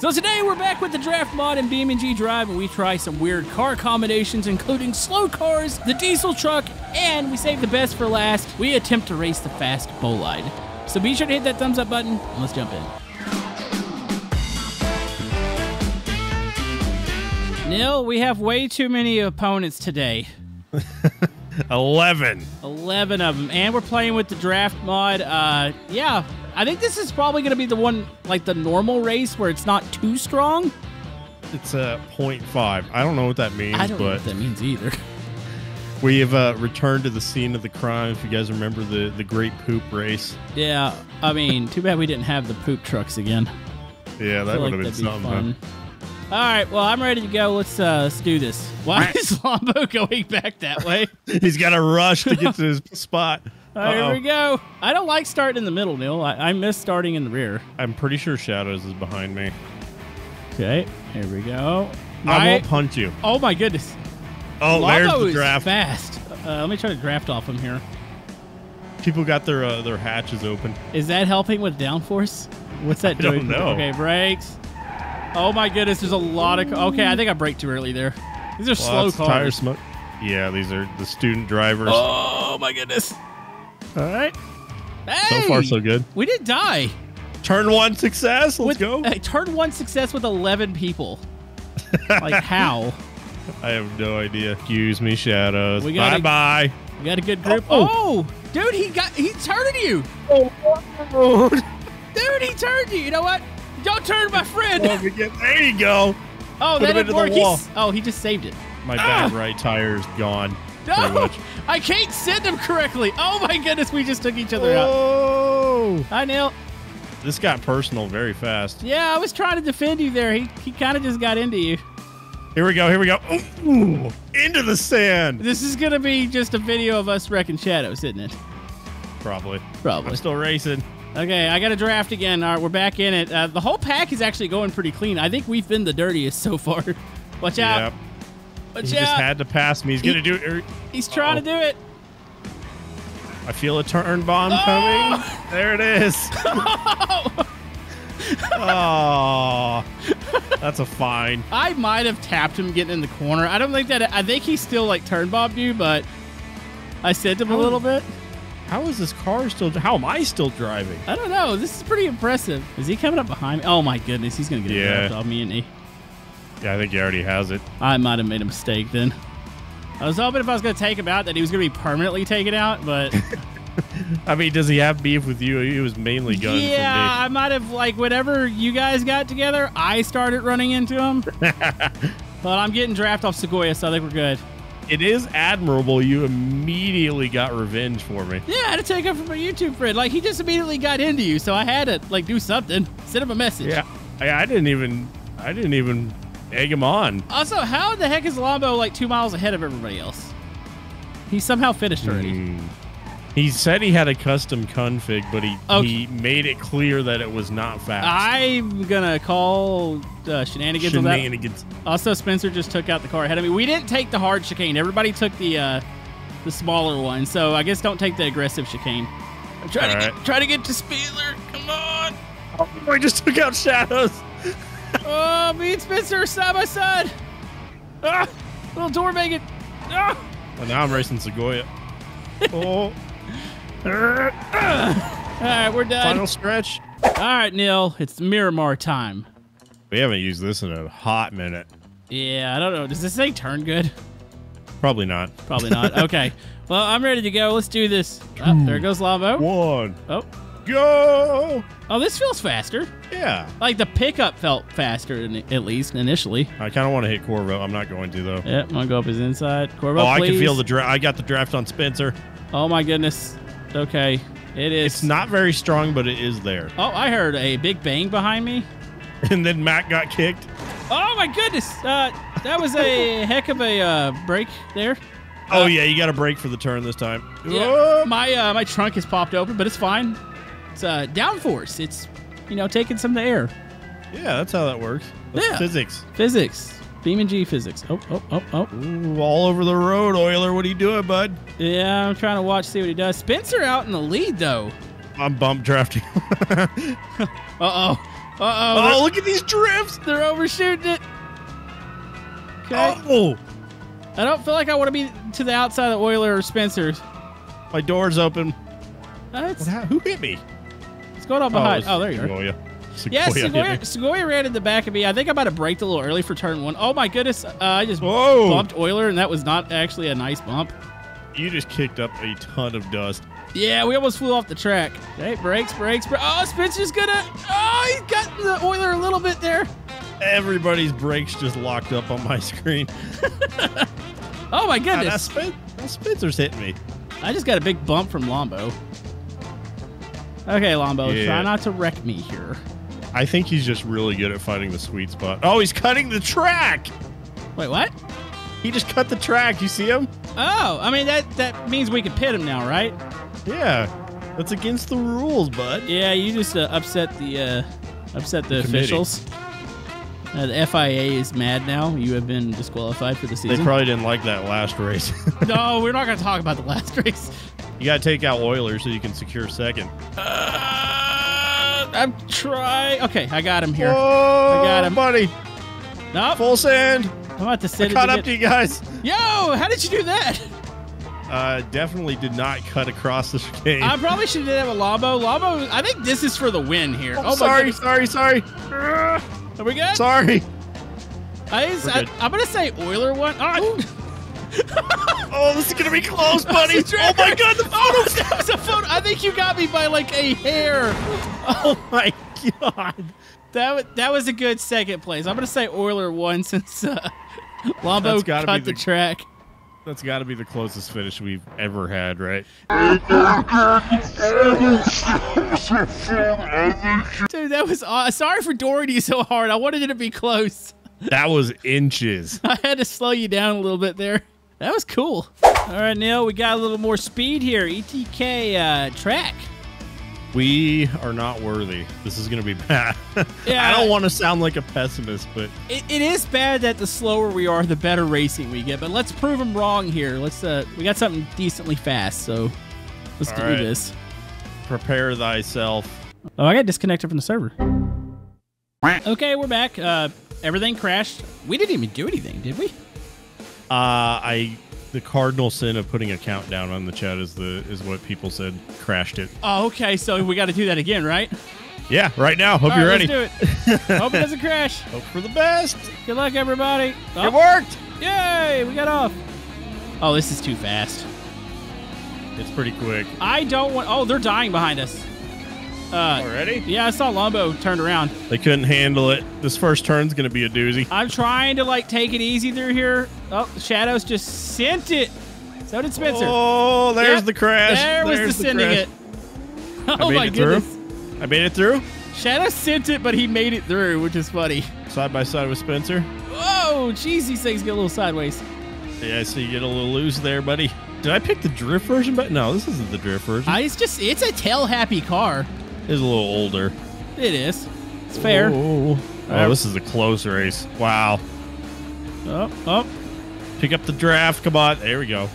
So today we're back with the draft mod in BeamNG Drive, and we try some weird car combinations, including slow cars, the diesel truck, and we save the best for last. We attempt to race the fast bolide. So be sure to hit that thumbs up button, and let's jump in. Neil, we have way too many opponents today. 11. 11 of them. And we're playing with the draft mod. Uh, yeah, I think this is probably going to be the one, like the normal race where it's not too strong. It's a 0.5. I don't know what that means, I don't know what that means either. we have uh, returned to the scene of the crime. If you guys remember the, the great poop race. Yeah, I mean, too bad we didn't have the poop trucks again. Yeah, that would like have been be something. fun. All right, well, I'm ready to go. Let's uh, let's do this. Why is Lombo going back that way? He's got to rush to get to his spot. Right, here we go. I don't like starting in the middle, Neil. I, I miss starting in the rear. I'm pretty sure Shadows is behind me. Okay, here we go. I My- won't punch you. oh my goodness. Oh, there's Lombo the is draft. fast. Uh, let me try to draft off him here. People got their uh, their hatches open. Is that helping with downforce? What's that I don't doing? know. Okay, brakes. Oh my goodness, there's a lot of. Okay, I think I braked too early there. These are slow Lots of tire cars. smoke. Yeah, these are the student drivers. Oh my goodness. All right. Hey, so far, so good. We didn't die. Turn one success. Let's with, go. Uh, turn one success with 11 people. like how? I have no idea. Excuse me, Shadows. We bye gotta- bye. We got a good group. Oh. Oh, dude, he got he turned you. Oh, Dude, he turned you. You know what? Don't turn my friend. There you go. Oh, Put that didn't work. the He wall. oh, he just saved it. My Ah! bad right tire's gone. No. I can't send him correctly. Oh my goodness, we just took each other out. Oh, Hi, Neil. this got personal very fast. Yeah, I was trying to defend you there. He he kind of just got into you. Here we go. Here we go. Ooh, into the sand. This is gonna be just a video of us wrecking shadows, isn't it? Probably. Probably. I'm still racing. Okay, I got a draft again. All right, we're back in it. Uh, the whole pack is actually going pretty clean. I think we've been the dirtiest so far. Watch out. Yep. Watch He out. just had to pass me. He's He- gonna do it. He's trying to do it. I feel a turn bomb Oh! coming. There it is. oh, that's a fine. I might have tapped him getting in the corner. I don't think that. I think he still like turn bobbed you, but I sent him a little bit. How is this car still? How am I still driving? I don't know. This is pretty impressive. Is he coming up behind me? Oh my goodness, he's gonna get a Yeah. draft off me, and he. Yeah, I think he already has it. I might have made a mistake then. I was hoping if I was gonna take him out that he was gonna be permanently taken out, but I mean, does he have beef with you? He was mainly gunning yeah, I might have like whenever you guys got together, I started running into him. but I'm getting draft off Sequoia, so I think we're good. It is admirable. You immediately got revenge for me. Yeah, I had to take him from a YouTube friend. Like he just immediately got into you, so I had to like do something. Send him a message. Yeah, I, I didn't even. I didn't even egg him on. Also, how the heck is Lombo like two miles ahead of everybody else? He somehow finished already. Hmm. He said he had a custom config, but he Okay. he made it clear that it was not fast. I'm gonna call uh, shenanigans on that. Shenanigans. Also, Spencer just took out the car ahead of me. We didn't take the hard chicane. Everybody took the uh, the smaller one. So I guess don't take the aggressive chicane. I'm trying to All get, try to get to Spieler. Come on. Oh, I just took out shadows. Oh, me and Spencer are side by side. Ah, little door maggot. Ah. Well, now I'm racing Segoya. Oh, All right, we're done. final stretch. All right, Neil, it's Miramar time. We haven't used this in a hot minute. Yeah, I don't know. Does this thing turn good? Probably not. Probably not. okay. Well, I'm ready to go. Let's do this. Oh, hmm. there goes Lavo. One, Oh, go. oh, this feels faster. Yeah. Like the pickup felt faster, in, at least initially. I kind of want to hit Corvo. I'm not going to though. Yep, I'm gonna go up his inside. Corvo, oh, I can feel the draft. I got the draft on Spencer. Oh my goodness. Okay, it is. It's not very strong, but it is there. Oh, I heard a big bang behind me. And then Matt got kicked. Oh my goodness. Uh, that was a heck of a uh, break there. Oh Uh, yeah, you got a break for the turn this time. Yeah, Oh! my uh, my trunk has popped open, but it's fine. It's uh, downforce. It's you know taking some of the air. Yeah, that's how that works. That's Yeah. physics. Physics. BeamNG physics. Oh, oh, oh, oh. Ooh, all over the road, Euler. What are you doing, bud? Yeah, I'm trying to watch, see what he does. Spencer out in the lead, though. I'm bump drafting. Uh oh. Uh Oh, Oh, look at these drifts. they're, overshooting it. Okay. Oh, I don't feel like I want to be to the outside of Euler or Spencer's. my door's open. Uh, What Who hit me? it's going on behind. it's Oh, there you are. Sequoia. Yeah, Sequoia Segoya, me. Segoya ran in the back of me. I think I might have braked a little early for turn one. Oh my goodness! Uh, I just Whoa! bumped Euler, and that was not actually a nice bump. You just kicked up a ton of dust. Yeah, we almost flew off the track. Okay, brakes, brakes, brakes. Oh, Spencer's gonna. Oh, he's got the Euler a little bit there. Everybody's brakes just locked up on my screen. Oh my Ah, that, goodness! Spen- that Spencer's hitting me. I just got a big bump from Lombo. Okay, Lombo, Yeah. try not to wreck me here. I think he's just really good at finding the sweet spot. Oh, he's cutting the track. Wait, what? He just cut the track. You see him? Oh, I mean that that means we can pit him now, right? Yeah. That's against the rules, bud. Yeah, you just uh, upset the uh, upset the, The officials. Uh, the FIA is mad now. You have been disqualified for the season. They probably didn't like that last race. no, we're not going to talk about the last race. you got to take out Eulers so you can secure second. Uh, I'm trying. Okay, I got him here. I got him. buddy. Nope. Full sand. I'm about to I send it. caught to up get- to you guys. Yo, how did you do that? Uh, definitely did not cut across the chicane. I probably should have did a Lombo. Lombo, I think this is for the win here. Oh, my sorry, sorry, sorry. Are we good? Sorry. I, I, am gonna say Euler one. Oh, Oh, this is gonna be close, buddy. oh my god, the oh, that was a photo. I think you got me by like a hair. Oh my god. That that was a good second place. I'm gonna say Euler won since uh, Lombo That's gotta cut the the- track. That's got to be the closest finish we've ever had, right? Dude, that was aw- sorry for Doherty so hard. I wanted it to be close. That was inches. I had to slow you down a little bit there. That was cool. All right, Neil, we got a little more speed here. ETK uh, track. We are not worthy. This is gonna be bad. Yeah. I don't want to sound like a pessimist, but It, it is bad that the slower we are, the better racing we get. But let's prove them wrong here. Let's. Uh, we got something decently fast, so let's All do right. this. prepare thyself. Oh, I got disconnected from the server. Okay, we're back. Uh, everything crashed. We didn't even do anything, did we? Uh, I the cardinal sin of putting a countdown on the chat is the is what people said crashed it. Oh, okay. So we got to do that again, right? Yeah, right now. Hope All you're right, ready. let's do it. Hope it doesn't crash. Hope for the best. Good luck, everybody. It Oh, worked. yay! We got off. Oh, this is too fast. It's pretty quick. I don't want. Oh, they're dying behind us. Uh, Already? yeah, I saw Lombo turned around. They couldn't handle it. This first turn's gonna be a doozy. I'm trying to like take it easy through here. Oh, Shadows just sent it. So did Spencer. Oh, there's Yep, the crash. There was There's the the sending crash. it. I Oh made my it through. goodness. I made it through. Shadow sent it, but he made it through, which is funny. Side by side with Spencer. Whoa, jeez, these things get a little sideways. Yeah, so you get a little loose there, buddy. Did I pick the drift version? But no, this isn't the drift version. I, it's just, it's a tail happy car. It's a little older. It is. It's fair. Oh, oh, this is a close race. Wow. Oh, oh. Pick up the draft. Come on. There we go.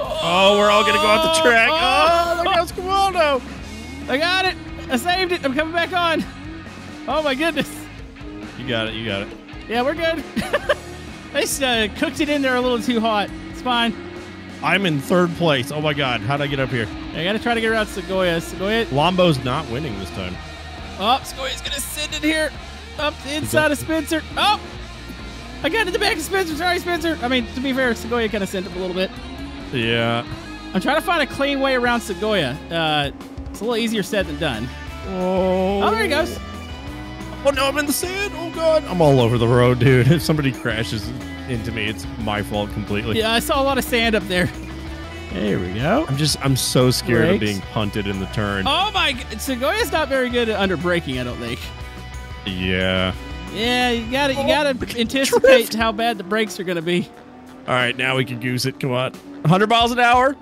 Oh, we're all gonna go out the track. Oh, there goes Camodo. I got it. I saved it. I'm coming back on. Oh my goodness. You got it. You got it. Yeah, we're good. I just, uh, cooked it in there a little too hot. It's fine. I'm in third place. Oh my God. How'd I get up here? I gotta try to get around Segoya. Segoya. Lombo's not winning this time. Oh, Segoya's gonna send it here. Up the inside of Spencer. Oh! I got in the back of Spencer. Sorry, Spencer. I mean, to be fair, Segoya kind of sent it a little bit. Yeah. I'm trying to find a clean way around Segoya. Uh, it's a little easier said than done. Oh. Oh, there he goes. Oh no, I'm in the sand. Oh god. I'm all over the road, dude. If somebody crashes into me, it's my fault completely. Yeah, I saw a lot of sand up there. There we go. I'm just I'm so scared of being punted in the turn. Oh my! g- Segoya's not very good at under braking. I don't think. Yeah. Yeah, you gotta you Oh, gotta look at anticipate drift. how bad the brakes are gonna be. All right, now we can goose it. Come on. 100 miles an hour.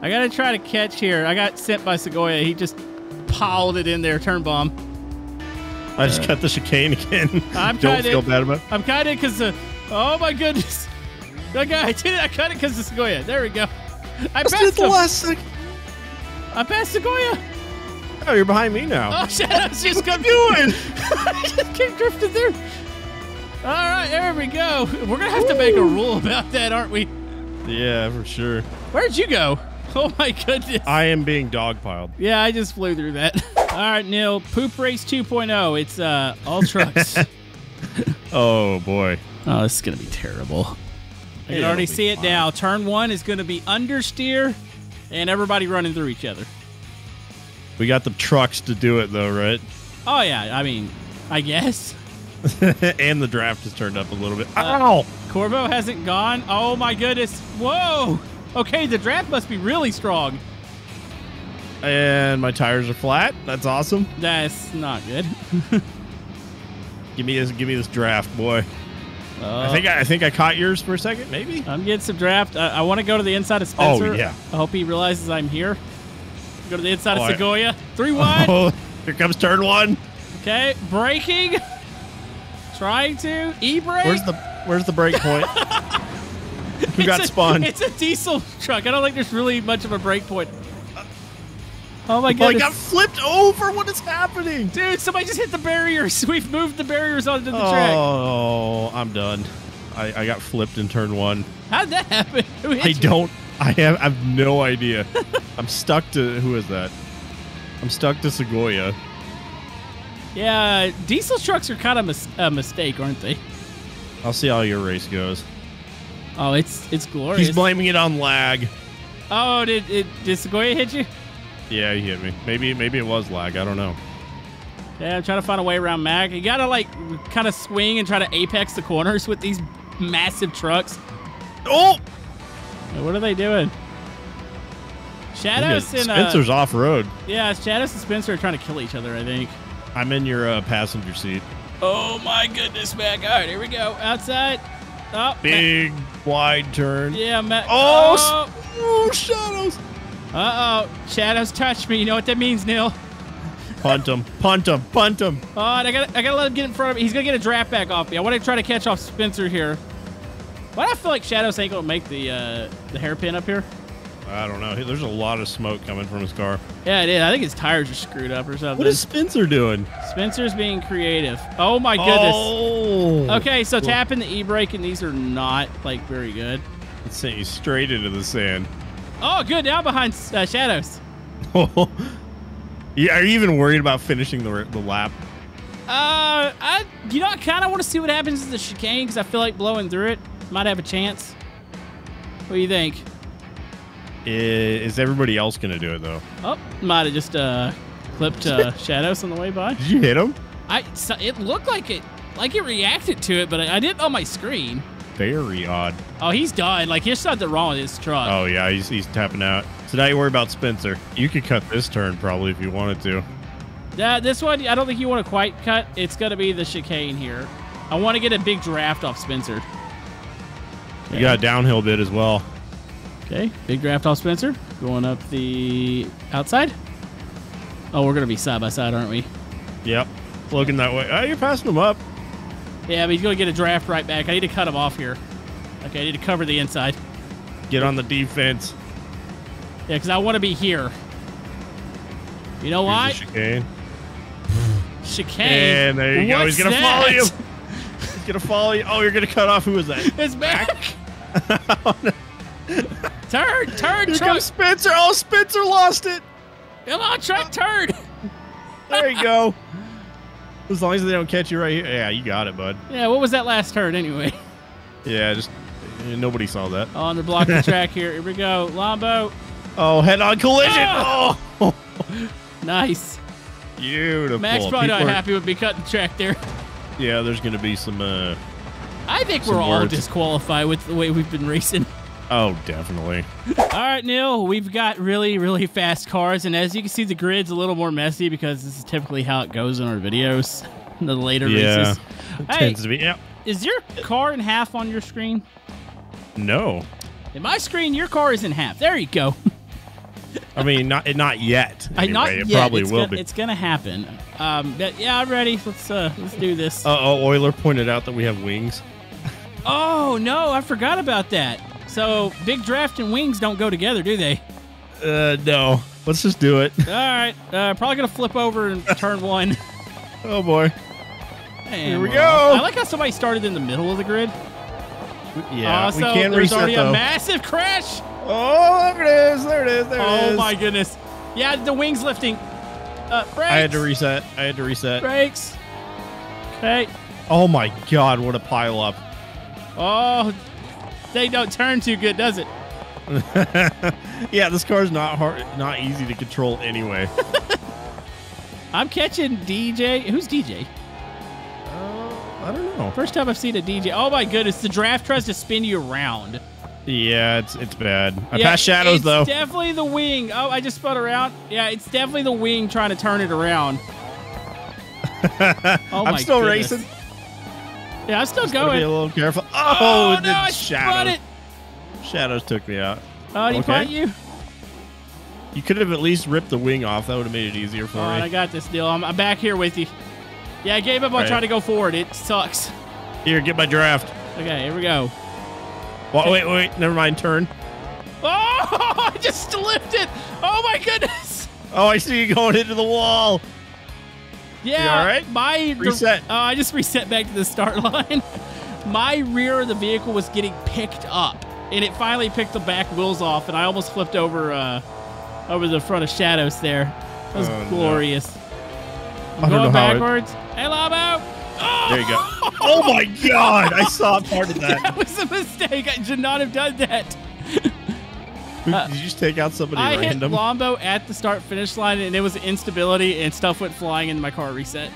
I gotta try to catch here. I got sent by Segoya. He just piled it in there, turn bomb. I just cut the chicane again. I'm Don't kinda- feel bad about it. I'm kind of because uh, oh my goodness, okay, I did it. I cut it because of Segoya. There we go. I did passed the last second. I passed Segoya. Oh, you're behind me now. Oh, Shadows just come doing? I just keep drifting through. All right, there we go. We're gonna have to make a rule about that, aren't we? Yeah, for sure. Where'd you go? Oh my goodness. I am being dogpiled. Yeah, I just flew through that. All right, Neil. Poop Race 2.0. It's uh all trucks. Oh boy. Oh, this is gonna be terrible. I can already be see it fine. now. Turn one is gonna be understeer, and everybody running through each other. We got the trucks to do it though, right? Oh yeah, I mean, I guess. and the draft has turned up a little bit. Uh, Ow! Corvo hasn't gone. Oh my goodness. Whoa. Okay, the draft must be really strong. And my tires are flat. That's awesome. That's not good. Give me this. Give me this draft, boy. Uh, I think I, I think I caught yours for a second. Maybe. I'm getting some draft. I, I want to go to the inside of Spencer. Oh, yeah. I hope he realizes I'm here. Go to the inside Oh, of Segoya. Three wide. Oh, here comes turn one. Okay, braking. Trying to e brake. Where's the Where's the break point? Who got a, spun? It's a diesel truck. I don't think there's really much of a break point. Oh my god! I got flipped over. What is happening? Dude, somebody just hit the barriers. We've moved the barriers onto the track. Oh, I'm done. I, I got flipped in turn one. How did that happen? I you? don't. I have. I have no idea. I'm stuck to. Who is that? I'm stuck to Segoya. Yeah, diesel trucks are kind of mis- a mistake, aren't they? I'll see how your race goes. Oh, it's it's glorious. He's blaming it on lag. oh, did, did did Segoya hit you? Yeah, he hit me. Maybe maybe it was lag. I don't know. Yeah, I'm trying to find a way around Mag. You gotta like kind of swing and try to apex the corners with these massive trucks. Oh, What are they doing? Shadows and uh, Spencer's off road. yeah, Shadows and Spencer are trying to kill each other. I think. I'm in your uh, passenger seat. Oh my goodness, Mag! All right, here we go. Outside. Oh, Big wide turn. yeah, Mag. Oh, oh. oh, shadows. Uh oh, Shadows touched me. You know what that means, Neil? Punt him. Punt him. Punt him. Oh, and I got I gotta let him get in front of me. He's gonna get a draft back off me. I want to try to catch off Spencer here. Why do I feel like Shadows ain't gonna make the uh, the hairpin up here? I don't know. There's a lot of smoke coming from his car. Yeah, it is. I think his tires are screwed up or something. What is Spencer doing? Spencer's being creative. Oh my goodness. Oh. Okay, so tapping the e-brake and these are not like very good. It sent you straight into the sand. Oh, good. Now behind uh, Shadows. yeah, are you even worried about finishing the, the lap? Uh, I you know I kind of want to see what happens in the chicane because I feel like blowing through it might have a chance. What do you think? Is everybody else going to do it, though? Oh, might have just uh clipped uh, Shadows on the way by. Did you hit him? I so it looked like it like it reacted to it, but I, I didn't on my screen. Very odd. Oh, he's done. Like there's something wrong with his truck. Oh, yeah, he's, he's tapping out. So now you worry about Spencer. You could cut this turn probably if you wanted to. Yeah, this one, I don't think you want to quite cut. It's going to be the chicane here. I want to get a big draft off Spencer. You got a downhill bit as well. Okay, big draft off Spencer. Going up the outside. Oh, we're going to be side by side, aren't we? Yep. Looking that way. Oh, you're passing him up. Yeah, but he's going to get a draft right back. I need to cut him off here. Okay, I need to cover the inside. Get on the defense. Yeah, because I want to be here. You know why? Here's the chicane. Chicane. And there you go. He's going to follow you. He's going to follow you. Oh, you're going to cut off. Who was that? It's back. turn, turn, Here comes Spencer. Oh, Spencer lost it. Come on, truck, turn. There you go. As long as they don't catch you right here. Yeah, you got it, bud. Yeah, what was that last turn anyway? Yeah, just eh, nobody saw that. On the block the track here. Here we go. Lombo. Oh, head-on collision. Oh! Oh, Nice. beautiful. Max probably not are- happy with me cutting the track there. Yeah, there's going to be some. uh I think we're all words. disqualified with the way we've been racing. Oh, definitely. All right, Neil, we've got really, really fast cars, and as you can see, the grid's a little more messy because this is typically how it goes in our videos. The later Yeah. races. It Hey, tends to be. Yeah. is your car in half on your screen? No. In my screen, your car is in half. There you go. I mean, not not yet. I not anyway. It yet. probably it's will gonna, be. It's gonna happen. Um, but yeah, I'm ready. Let's uh, let's do this. Uh oh, Euler pointed out that we have wings. oh no, I forgot about that. So big draft and wings don't go together, do they? Uh, no. Let's just do it. All right, uh, probably gonna flip over and turn one. Oh boy. And Here we go. I like how somebody started in the middle of the grid. Yeah, Uh, we so can there's reset already though. a massive crash. oh, there it is. There it is. There it Oh is. my goodness. Yeah, the wings lifting. Uh, brakes. I had to reset. I had to reset. Brakes. Okay. Oh my god, what a pile up. Oh, they don't turn too good, does it? yeah, this car's not hard, not easy to control anyway. I'm catching DJ. Who's DJ? uh, I don't know. First time I've seen a DJ. Oh my goodness, the draft tries to spin you around. Yeah, it's it's bad. I Yeah, passed shadows it's though. definitely the wing. Oh, I just spun around. Yeah, it's definitely the wing trying to turn it around. Oh I'm still goodness. racing. Yeah, I'm still Gotta be a little careful. Oh, Oh, no, I shadows. it. Shadows took me out. Oh, did he Okay. you? You could have at least ripped the wing off. That would have made it easier for All right, me. I got this deal. I'm, I'm back here with you. Yeah, I gave up on Right. trying to go forward. It sucks. Here, get my draft. Okay, here we go. Well, wait, wait, never mind. Turn. Oh, I just flipped it. Oh my goodness. Oh, I see you going into the wall. Yeah. all right? My the- Reset. oh, I just reset back to the start line. my rear of the vehicle was getting picked up, and it finally picked the back wheels off, and I almost flipped over uh, over the front of Shadows there. That was Oh, no. glorious. I don't Going how it- backwards. Hey, Labo. Oh! There you go. Oh my god! I saw part of that that. was a mistake. I should not have done that. Did you just take out somebody I hit random? Lombo at the start finish line, and it was instability, and stuff went flying, and my car reset.